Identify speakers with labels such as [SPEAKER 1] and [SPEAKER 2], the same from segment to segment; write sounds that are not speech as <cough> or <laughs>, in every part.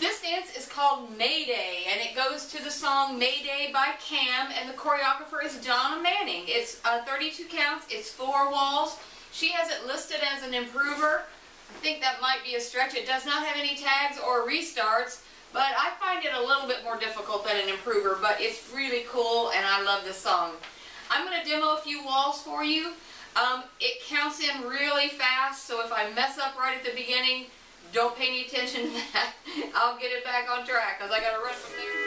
[SPEAKER 1] This dance is called Mayday, and it goes to the song Mayday by Cam, and the choreographer is Donna Manning. It's uh, 32 counts, it's four walls. She has it listed as an improver. I think that might be a stretch. It does not have any tags or restarts, but I find it a little bit more difficult than an improver, but it's really cool, and I love this song. I'm going to demo a few walls for you. Um, it counts in really fast, so if I mess up right at the beginning, don't pay any attention to that. <laughs> I'll get it back on track because I got to run from
[SPEAKER 2] there.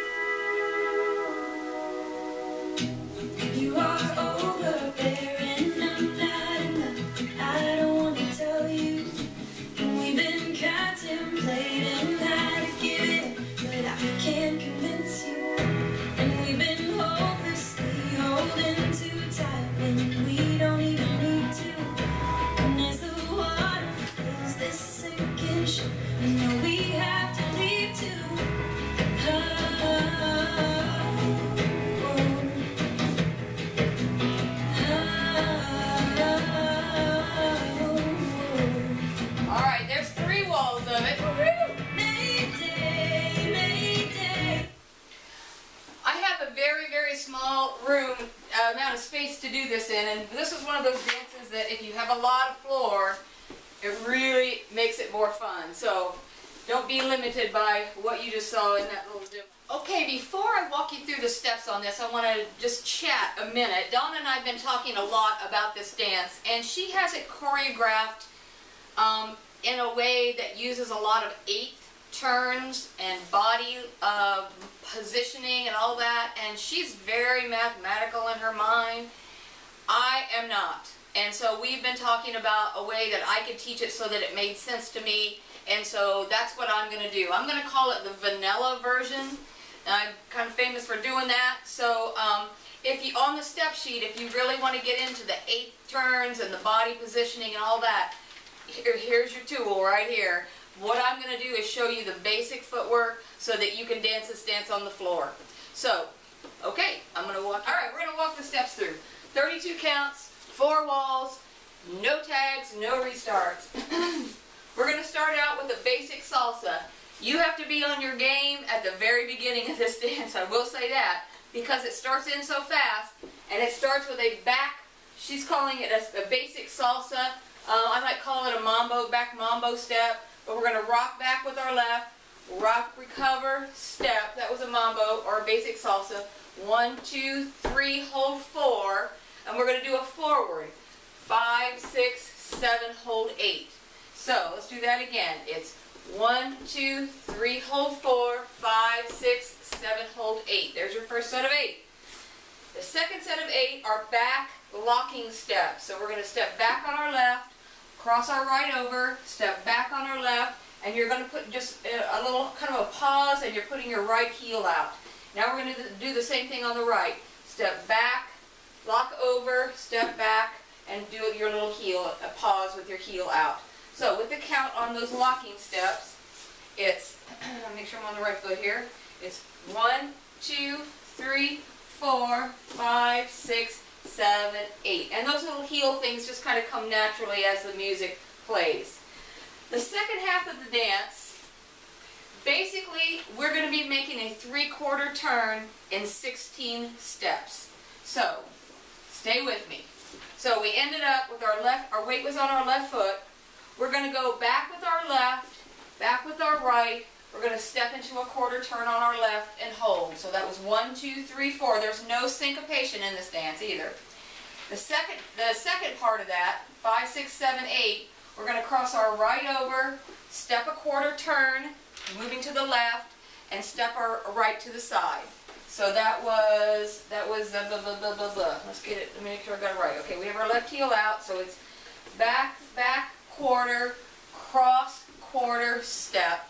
[SPEAKER 2] This
[SPEAKER 1] in, and this is one of those dances that if you have a lot of floor, it really makes it more fun. So don't be limited by what you just saw in that little demo. Okay, before I walk you through the steps on this, I want to just chat a minute. Donna and I have been talking a lot about this dance, and she has it choreographed um, in a way that uses a lot of eighth turns and body uh, positioning and all that, and she's very mathematical in her mind. I am not. And so we've been talking about a way that I could teach it so that it made sense to me, and so that's what I'm going to do. I'm going to call it the vanilla version. I'm kind of famous for doing that. So um, if you on the step sheet, if you really want to get into the eighth turns and the body positioning and all that, here, here's your tool right here. What I'm going to do is show you the basic footwork so that you can dance this dance on the floor. So, okay, I'm going to walk. All right, we're going to walk the steps through. 32 counts, four walls, no tags, no restarts. <clears throat> we're going to start out with a basic salsa. You have to be on your game at the very beginning of this <laughs> dance, I will say that, because it starts in so fast, and it starts with a back, she's calling it a, a basic salsa. Uh, I might call it a mambo, back mambo step, but we're going to rock back with our left, rock, recover, step, that was a mambo, or a basic salsa. One, two, three, hold four, and we're going to do a forward. Five, six, seven, hold eight. So, let's do that again. It's one, two, three, hold four, five, six, seven, hold eight. There's your first set of eight. The second set of eight are back locking steps. So we're going to step back on our left, cross our right over, step back on our left, and you're going to put just a little kind of a pause and you're putting your right heel out. Now we're going to do the same thing on the right. Step back, lock over, step back, and do your little heel, a pause with your heel out. So with the count on those locking steps, it's, <clears throat> make sure I'm on the right foot here, it's one, two, three, four, five, six, seven, eight. And those little heel things just kind of come naturally as the music plays. Half of the dance, basically we're going to be making a three-quarter turn in 16 steps. So, stay with me. So we ended up with our left, our weight was on our left foot. We're going to go back with our left, back with our right. We're going to step into a quarter turn on our left and hold. So that was one, two, three, four. There's no syncopation in this dance either. The second, the second part of that, five, six, seven, eight, we're going to cross our right over, step a quarter turn, moving to the left, and step our right to the side. So that was, that was, blah, blah, blah, blah, blah. Let's get it, let me make sure I got it right. Okay, we have our left heel out, so it's back, back, quarter, cross, quarter, step.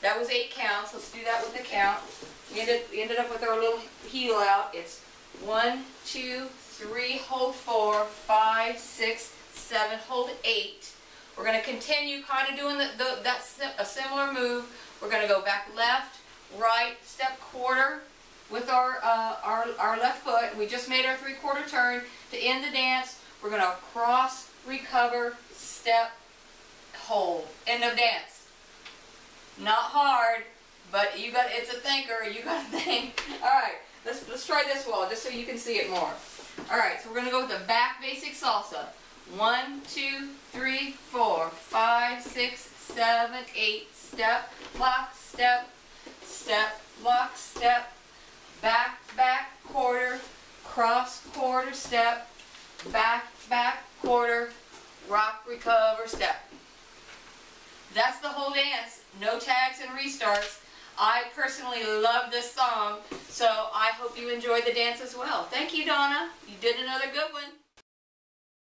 [SPEAKER 1] That was eight counts. Let's do that with the count. We ended, we ended up with our little heel out. It's one, two, three, hold four, five, six, seven, hold eight. We're going to continue kind of doing the, the, that's a similar move. We're going to go back left, right, step quarter with our, uh, our, our left foot. We just made our three quarter turn. To end the dance, we're going to cross, recover, step, hold. End of dance. Not hard, but you got, it's a thinker, you gotta <laughs> think. All right, let's, let's try this wall, just so you can see it more. All right, so we're gonna go with the back basic salsa. One, two, three, four, five, six, seven, eight, step, lock, step, step, lock, step, back, back, quarter, cross, quarter, step, back, back, quarter, rock, recover, step. That's the whole dance. No tags and restarts. I personally love this song, so I hope you enjoy the dance as well. Thank you, Donna. You did another good one.